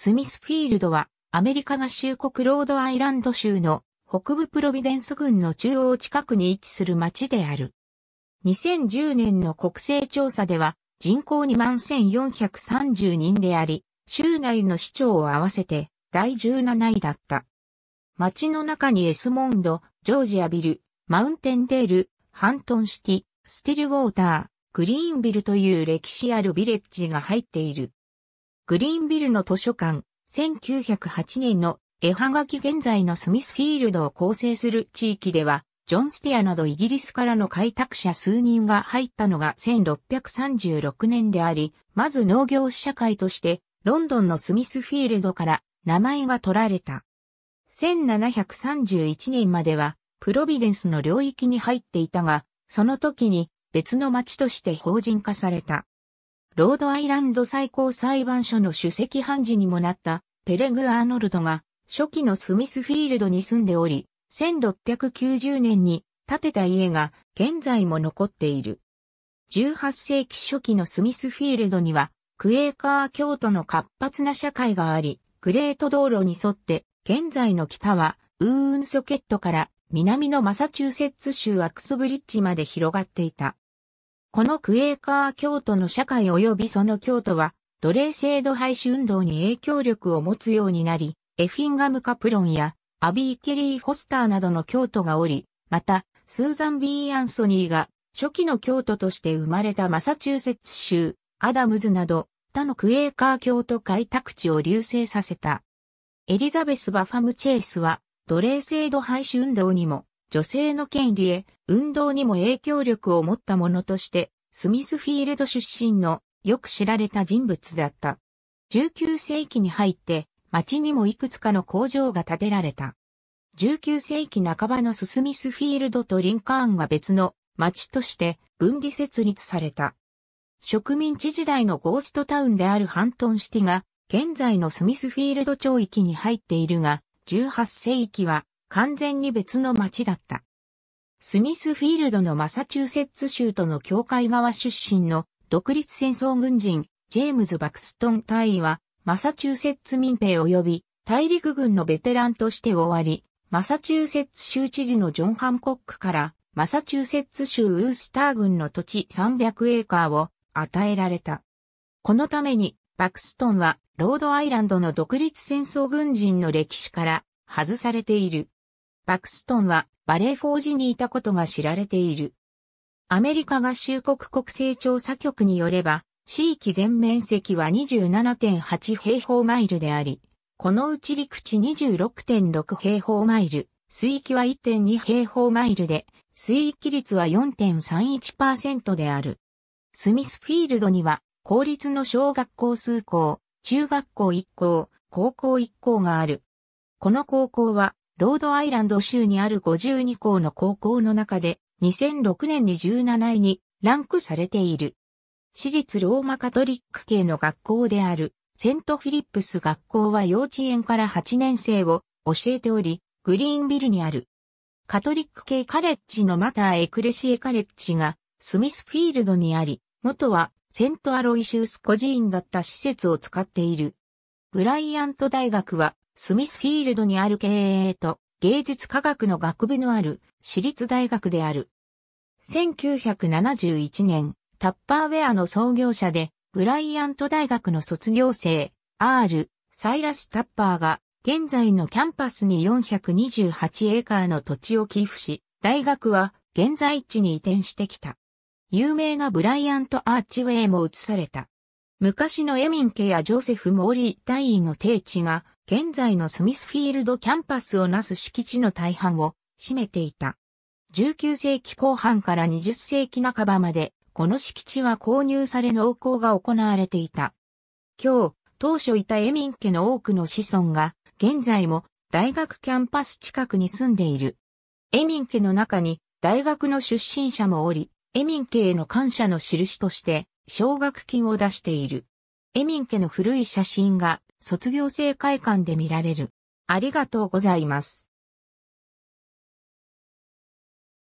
スミスフィールドはアメリカ合衆国ロードアイランド州の北部プロビデンス郡の中央近くに位置する町である。2010年の国勢調査では人口21,430人であり、州内の市長を合わせて第17位だった。町の中にエスモンド、ジョージアビル、マウンテンデール、ハントンシティ、スティルウォーター、グリーンビルという歴史あるビレッジが入っている。グリーンビルの図書館、1908年の絵はがき現在のスミスフィールドを構成する地域では、ジョン・ステアなどイギリスからの開拓者数人が入ったのが1636年であり、まず農業社会としてロンドンのスミスフィールドから名前が取られた。1731年まではプロビデンスの領域に入っていたが、その時に別の町として法人化された。ロードアイランド最高裁判所の首席判事にもなったペレグ・アーノルドが初期のスミスフィールドに住んでおり、1690年に建てた家が現在も残っている。18世紀初期のスミスフィールドにはクエーカー京都の活発な社会があり、グレート道路に沿って現在の北はウーンソケットから南のマサチューセッツ州アクスブリッジまで広がっていた。このクエーカー教徒の社会及びその教徒は奴隷制度廃止運動に影響力を持つようになり、エフィンガム・カプロンやアビー・ケリー・フォスターなどの教徒がおり、また、スーザン・ビー・アンソニーが初期の教徒として生まれたマサチューセッツ州、アダムズなど、他のクエーカー教徒開拓地を隆盛させた。エリザベス・バファム・チェイスは、奴隷制度廃止運動にも、女性の権利へ、運動にも影響力を持ったものとして、スミスフィールド出身のよく知られた人物だった。19世紀に入って、町にもいくつかの工場が建てられた。19世紀半ばのススミスフィールドとリンカーンは別の町として分離設立された。植民地時代のゴーストタウンであるハントンシティが現在のスミスフィールド町域に入っているが、18世紀は完全に別の町だった。スミスフィールドのマサチューセッツ州との境界側出身の独立戦争軍人、ジェームズ・バクストン大尉は、マサチューセッツ民兵及び大陸軍のベテランとして終わり、マサチューセッツ州知事のジョン・ハンコックから、マサチューセッツ州ウースター郡の土地300エーカーを与えられた。このために、バクストンはロードアイランドの独立戦争軍人の歴史から外されている。バクストンはバレーフォージにいたことが知られている。アメリカ合衆国国勢調査局によれば、地域全面積は27.8平方マイルであり、このうち陸地26.6平方マイル、水域は1.2平方マイルで、水域率は4.31%である。スミスフィールドには、公立の小学校数校、中学校1校、高校1校がある。この高校は、ロードアイランド州にある52校の高校の中で、2006年に17位にランクされている。私立ローマカトリック系の学校であるセントフィリップス学校は幼稚園から8年生を教えており、グリーンビルにある。カトリック系カレッジのマターエクレシエカレッジがスミスフィールドにあり、元はセントアロイシウス孤児院だった施設を使っている。ブライアント大学は、スミスフィールドにある経営と芸術科学の学部のある私立大学である。1971年、タッパーウェアの創業者で、ブライアント大学の卒業生、R、サイラス・タッパーが、現在のキャンパスに428エーカーの土地を寄付し、大学は現在地に移転してきた。有名なブライアント・アーチウェイも移された。昔のエミン家やジョセフ・モーリー大尉の定地が、現在のスミスフィールドキャンパスをなす敷地の大半を占めていた。19世紀後半から20世紀半ばまで、この敷地は購入され農耕が行われていた。今日、当初いたエミン家の多くの子孫が、現在も大学キャンパス近くに住んでいる。エミン家の中に大学の出身者もおり、エミン家への感謝の印として、奨学金を出している。エミン家の古い写真が卒業生会館で見られる。ありがとうございます。